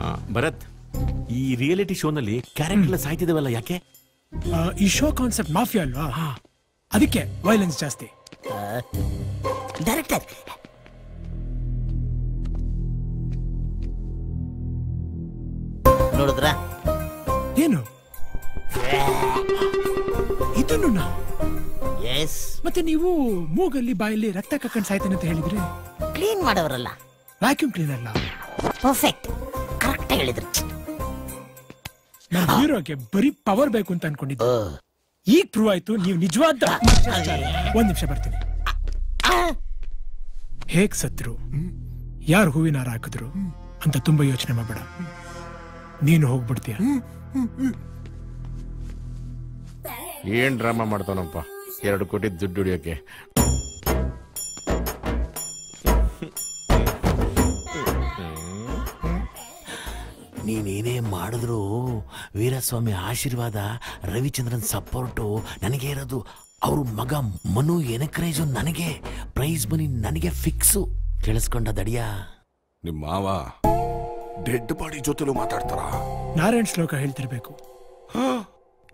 ಆ, ಭರತ್ ಈ ರಿಯಾಲಿಟಿ ಶೋನಲ್ಲಿ ಕ್ಯಾರೆಕ್ಟರ್ ಸಾಯ್ತಿದಾವಲ್ಲ ಯಾಕೆ? ಆ, ಈ ಶೋ ಕಾನ್ಸೆಪ್ಟ್ ಮಾಫಿಯಾ ಅಲ್ವಾ? ಅದಕ್ಕೆ ವೈಲೆನ್ಸ್ ಜಾಸ್ತಿ. ಡೈರೆಕ್ಟರ್ ನೋಡಿದ್ರ? ಏನು? ಇದನ್ನು ನಾವು ಎಸ್ ಮತ್ತೆ ನೀವು ಮೂಗಲ್ಲಿ ಬಾಯಲ್ಲಿ ರಕ್ತ ಕಕ್ಕಂಡ್ ಸಾಯ್ತೇನೆ ಅಂತ ಹೇಳಿದ್ರಿ? ಕ್ಲೀನ್ ಮಾಡೋರಲ್ಲ. ವ್ಯಾಕ್ಯೂಮ್ ಕ್ಲೀನರ್ ಅಲ್ಲ? ಪರ್ಫೆಕ್ಟ್ ಕರೆಕ್ಟ್ ಹೇಳಿದ್ರು. ನಾನು ಹೀರೋಗೆ ಬರೀ ಪವರ್ ಬೇಕು ಅಂತ ಅನ್ಕೊಂಡಿದ್ದೆ. ಈಗ ಪ್ರೂವ್ ಆಯ್ತು ನೀವು ನಿಜವಾದ ಒಂದ್ ನಿಮಿಷ ಬರ್ತೀನಿ. ಹೇಗ್ ಸತ್ರು? ಯಾರು ಹೂವಿನ ಹಾರ ಹಾಕಿದ್ರು? ಅಂತ ತುಂಬಾ ಯೋಚನೆ ಮಾಡಬೇಡ. ನೀನು ಹೋಗ್ಬಿಡ್ತೀಯ? ಏನ್ ಡ್ರಾಮಾ ಮಾಡ್ತಾನಪ್ಪ? ಎರಡು ಕೋಟಿ ದುಡ್ಡು ಹಿಡಿಯೋಕೆ. ನೀನೇನೇ ಮಾಡಿದ್ರು ವೀರಸ್ವಾಮಿ ಆಶೀರ್ವಾದ ರವಿಚಂದ್ರನ್ ಸಪೋರ್ಟು ನನಗೆ ಇರೋದು. ಅವ್ರ ಮಗ ಮನು ಎನಕ್ರೈಸು ನನಗೆ. ಪ್ರೈಸ್ ಮನಿ ನನಗೆ ಫಿಕ್ಸು ಕೇಳಿಸ್ಕೊಂಡ ದಡಿಯ. ನಿಮ್ಮ ಮಾವ ಡೆಡ್ ಬಾಡಿ ಜೊತೆಲೂ ಮಾತಾಡ್ತಾರ? ನಾರಾಯಣ್ ಶ್ಲೋಕ ಹೇಳ್ತಿರ್ಬೇಕು.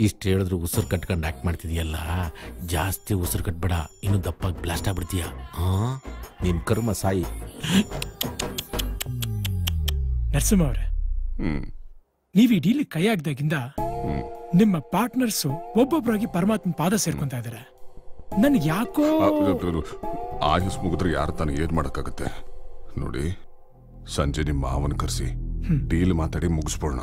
ಇಷ್ಟು ಹೇಳಿದ್ರು ಉಸಿರು ಕಟ್ಕೊಂಡು ಆಕ್ಟ್ ಮಾಡ್ತಿದೀಯಲ್ಲ? ಜಾಸ್ತಿ ಉಸಿರು ಕಟ್ಬೇಡ ಇನ್ನು ದಪ್ಪಾಗಿ ಬ್ಲಾಸ್ಟ್ ಆಗ್ಬಿಡ್ತೀಯ? ಹಾಂ ನಿನ್ನ ಕರ್ಮ ಸಾಯಿ. ನರಸಿಂಹ ಅವರೇ ನೀವು ಈ ಡೀಲಿ ಕೈ ಹಾಕ್ದಾಗಿಂದ ನಿಮ್ಮ ಪಾರ್ಟ್ನರ್ಸ್ ಒಬ್ಬೊಬ್ಬರಾಗಿ ಪರಮಾತ್ಮ ಪಾದ ಸೇರ್ಕೊಂತ ಇದಾರೆ. ನನಗೆ ಯಾಕೋ ಆಯುಸ್ ಮುಗಿದ್ರೆ ಯಾರು ತಾನು ಏನ್ ಮಾಡಕ್ಕಾಗತ್ತೆ? ನೋಡಿ ಸಂಜೆ ನಿಮ್ಮ ಮಾವನ ಕರೆಸಿ. ಡೀಲ್ ಮಾತಾಡಿ ಮುಗಿಸ್ಬೋಣ.